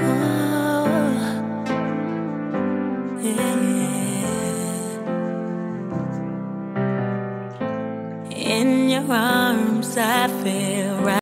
Oh, in your arms I feel